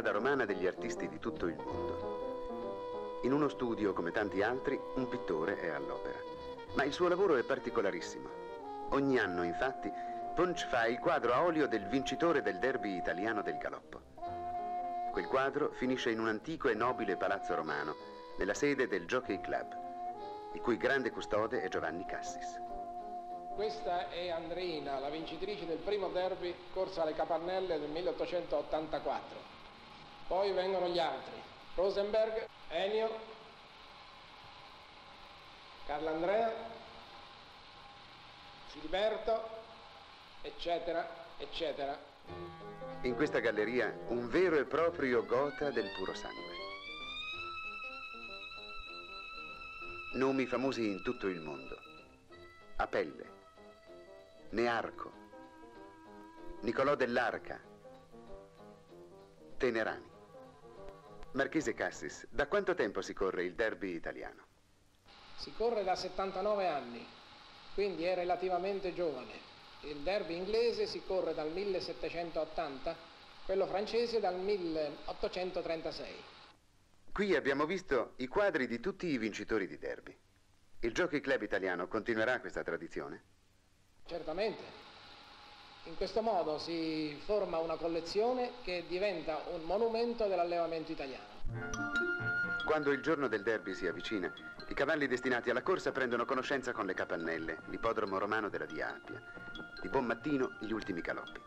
strada romana degli artisti di tutto il mondo. In uno studio, come tanti altri, un pittore è all'opera. Ma il suo lavoro è particolarissimo. Ogni anno, infatti, Punch fa il quadro a olio del vincitore del derby italiano del galoppo. Quel quadro finisce in un antico e nobile palazzo romano, nella sede del Jockey Club, il cui grande custode è Giovanni Cassis. Questa è Andreina, la vincitrice del primo derby corsa alle Capannelle del 1884. Poi vengono gli altri, Rosenberg, Ennio, Carlandrea, Filiberto, eccetera, eccetera. In questa galleria un vero e proprio gota del puro sangue. Nomi famosi in tutto il mondo. Apelle, Nearco, Nicolò dell'Arca, Tenerani. Marchese Cassis, da quanto tempo si corre il derby italiano? Si corre da 79 anni, quindi è relativamente giovane. Il derby inglese si corre dal 1780, quello francese dal 1836. Qui abbiamo visto i quadri di tutti i vincitori di derby. Il Jockey Club italiano continuerà questa tradizione? Certamente. In questo modo si forma una collezione che diventa un monumento dell'allevamento italiano. Quando il giorno del derby si avvicina, i cavalli destinati alla corsa prendono conoscenza con le capannelle, l'ippodromo romano della Via Appia. Di buon mattino gli ultimi galoppi.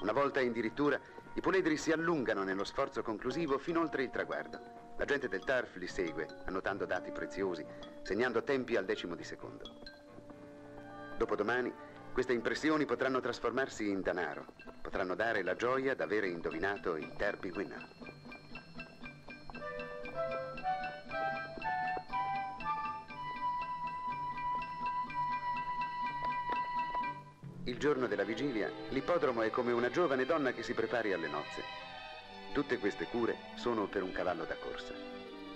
Una volta in dirittura, i puledri si allungano nello sforzo conclusivo fino oltre il traguardo. La gente del TARF li segue, annotando dati preziosi, segnando tempi al decimo di secondo. Dopodomani queste impressioni potranno trasformarsi in denaro, potranno dare la gioia d'avere indovinato il derby winner. Il giorno della vigilia, l'ippodromo è come una giovane donna che si prepari alle nozze. Tutte queste cure sono per un cavallo da corsa,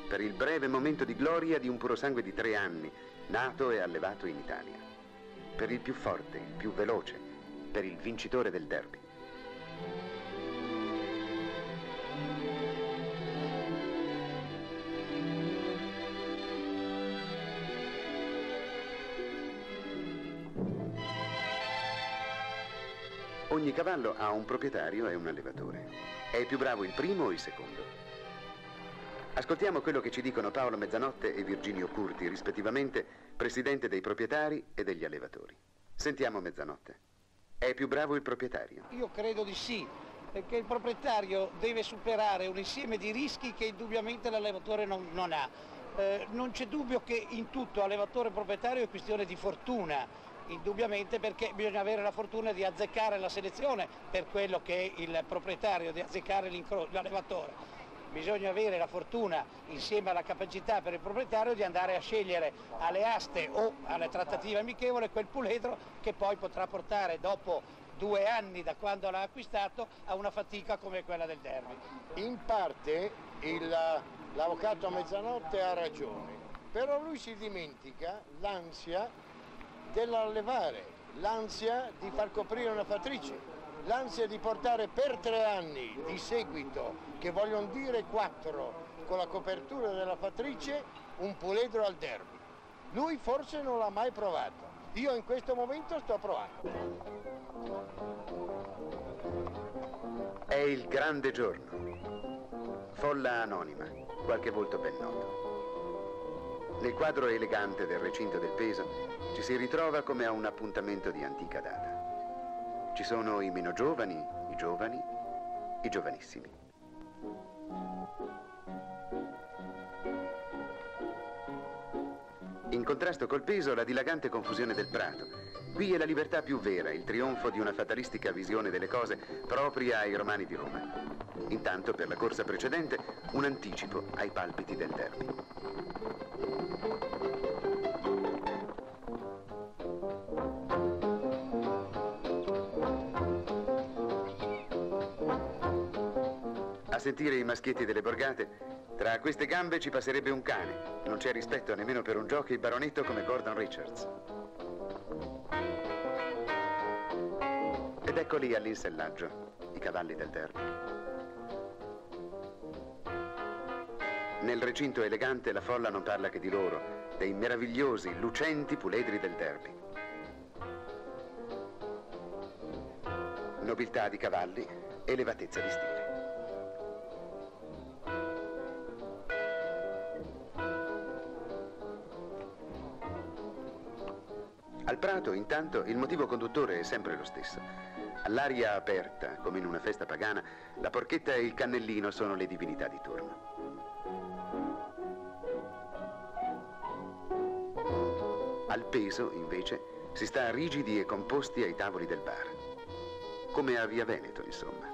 per il breve momento di gloria di un puro sangue di tre anni, nato e allevato in Italia per il più forte, il più veloce, per il vincitore del derby. Ogni cavallo ha un proprietario e un allevatore. È più bravo il primo o il secondo? Ascoltiamo quello che ci dicono Paolo Mezzanotte e Virginio Curti, rispettivamente presidente dei proprietari e degli allevatori. Sentiamo Mezzanotte. È più bravo il proprietario? Io credo di sì, perché il proprietario deve superare un insieme di rischi che indubbiamente l'allevatore non, non ha. Eh, non c'è dubbio che in tutto allevatore e proprietario è questione di fortuna, indubbiamente perché bisogna avere la fortuna di azzeccare la selezione per quello che è il proprietario, di azzeccare l'allevatore bisogna avere la fortuna insieme alla capacità per il proprietario di andare a scegliere alle aste o alle trattative amichevoli quel puledro che poi potrà portare dopo due anni da quando l'ha acquistato a una fatica come quella del derby. In parte l'avvocato a mezzanotte ha ragione, però lui si dimentica l'ansia dell'allevare, l'ansia di far coprire una fattrice l'ansia di portare per tre anni di seguito, che vogliono dire quattro, con la copertura della fattrice, un puledro al derby. Lui forse non l'ha mai provato. Io in questo momento sto provando. È il grande giorno. Folla anonima, qualche volto ben noto. Nel quadro elegante del recinto del peso ci si ritrova come a un appuntamento di antica data. Ci sono i meno giovani, i giovani, i giovanissimi. In contrasto col peso, la dilagante confusione del prato. Qui è la libertà più vera, il trionfo di una fatalistica visione delle cose propria ai romani di Roma. Intanto, per la corsa precedente, un anticipo ai palpiti del derby. Sentire i maschietti delle borgate, tra queste gambe ci passerebbe un cane. Non c'è rispetto nemmeno per un jockey baronetto come Gordon Richards. Ed eccoli all'insellaggio. I cavalli del derby. Nel recinto elegante la folla non parla che di loro, dei meravigliosi, lucenti puledri del derby. Nobiltà di cavalli, elevatezza di stile. Al prato, intanto, il motivo conduttore è sempre lo stesso. All'aria aperta, come in una festa pagana, la porchetta e il cannellino sono le divinità di turno. Al peso, invece, si sta rigidi e composti ai tavoli del bar. Come a Via Veneto, insomma.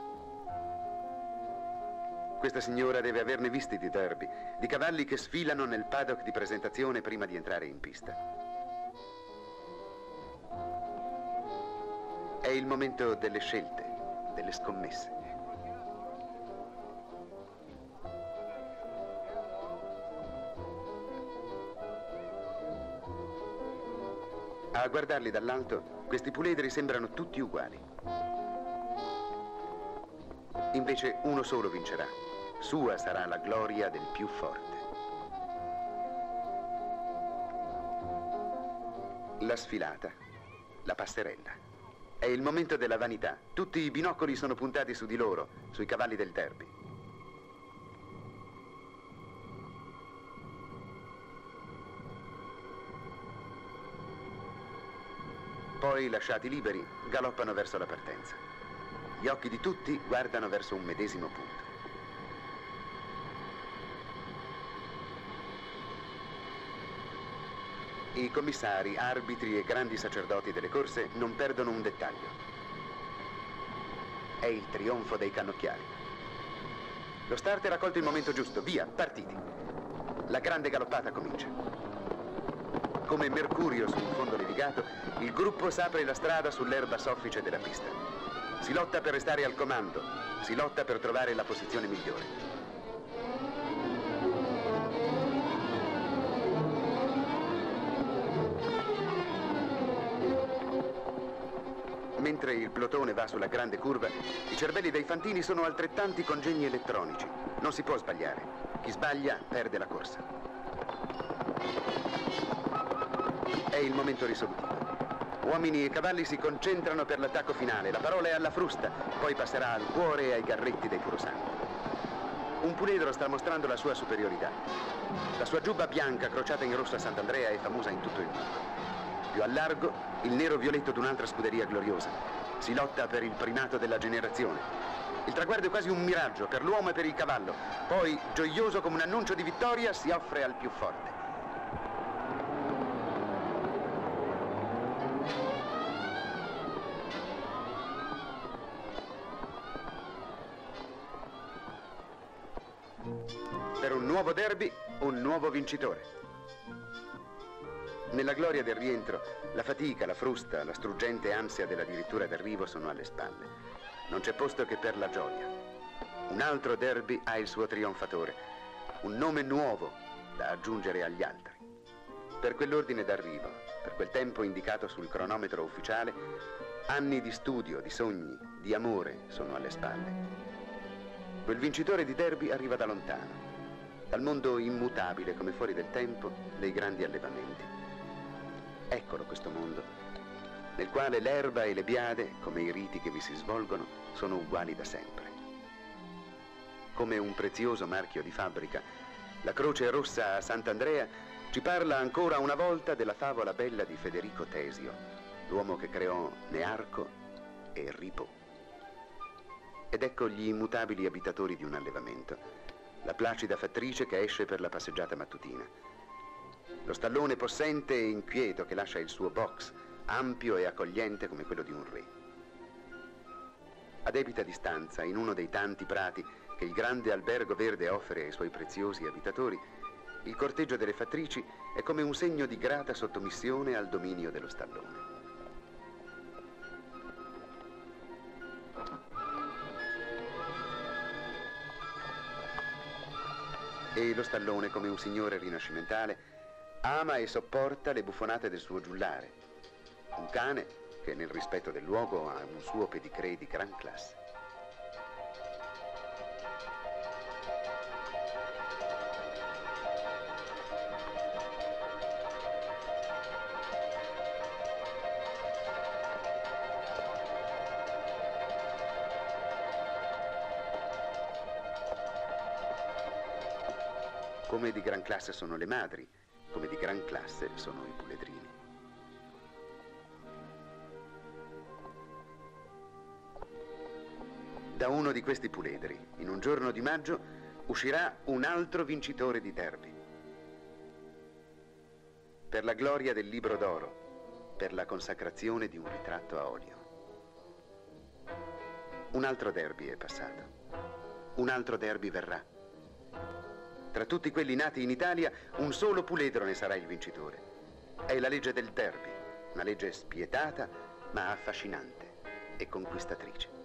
Questa signora deve averne visti di derby, di cavalli che sfilano nel paddock di presentazione prima di entrare in pista. È il momento delle scelte, delle scommesse. A guardarli dall'alto, questi puledri sembrano tutti uguali. Invece uno solo vincerà. Sua sarà la gloria del più forte. La sfilata, la passerella. È il momento della vanità. Tutti i binocoli sono puntati su di loro, sui cavalli del derby. Poi, lasciati liberi, galoppano verso la partenza. Gli occhi di tutti guardano verso un medesimo punto. I commissari, arbitri e grandi sacerdoti delle corse non perdono un dettaglio. È il trionfo dei cannocchiali. Lo starter ha colto il momento giusto. Via, partiti. La grande galoppata comincia. Come Mercurio su un fondo levigato, il gruppo s'apre la strada sull'erba soffice della pista. Si lotta per restare al comando, si lotta per trovare la posizione migliore. Mentre il plotone va sulla grande curva, i cervelli dei fantini sono altrettanti congegni elettronici. Non si può sbagliare. Chi sbaglia perde la corsa. È il momento risolutivo. Uomini e cavalli si concentrano per l'attacco finale. La parola è alla frusta, poi passerà al cuore e ai garretti dei purosanti. Un puledro sta mostrando la sua superiorità. La sua giubba bianca crociata in rosso a Sant'Andrea è famosa in tutto il mondo. Più a largo, il nero violetto d'un'altra scuderia gloriosa. Si lotta per il primato della generazione. Il traguardo è quasi un miraggio per l'uomo e per il cavallo. Poi, gioioso come un annuncio di vittoria, si offre al più forte. Per un nuovo derby, un nuovo vincitore. Nella gloria del rientro, la fatica, la frusta, la struggente ansia della dirittura d'arrivo sono alle spalle. Non c'è posto che per la gioia. Un altro derby ha il suo trionfatore, un nome nuovo da aggiungere agli altri. Per quell'ordine d'arrivo, per quel tempo indicato sul cronometro ufficiale, anni di studio, di sogni, di amore sono alle spalle. Quel vincitore di derby arriva da lontano, dal mondo immutabile come fuori del tempo dei grandi allevamenti. Eccolo questo mondo, nel quale l'erba e le biade, come i riti che vi si svolgono, sono uguali da sempre. Come un prezioso marchio di fabbrica, la croce rossa a Sant'Andrea ci parla ancora una volta della favola bella di Federico Tesio, l'uomo che creò Nearco e Ripo. Ed ecco gli immutabili abitatori di un allevamento, la placida fattrice che esce per la passeggiata mattutina, lo stallone possente e inquieto che lascia il suo box, ampio e accogliente come quello di un re. A debita distanza, in uno dei tanti prati che il grande albergo verde offre ai suoi preziosi abitatori, il corteggio delle fattrici è come un segno di grata sottomissione al dominio dello stallone. E lo stallone, come un signore rinascimentale, ama e sopporta le buffonate del suo giullare. Un cane che nel rispetto del luogo ha un suo pedigree di gran classe. Come di gran classe sono le madri, come di gran classe sono i puledrini. Da uno di questi puledri, in un giorno di maggio, uscirà un altro vincitore di derby. Per la gloria del libro d'oro, per la consacrazione di un ritratto a olio. Un altro derby è passato. Un altro derby verrà. Tra tutti quelli nati in Italia, un solo puledro ne sarà il vincitore. È la legge del derby, una legge spietata ma affascinante e conquistatrice.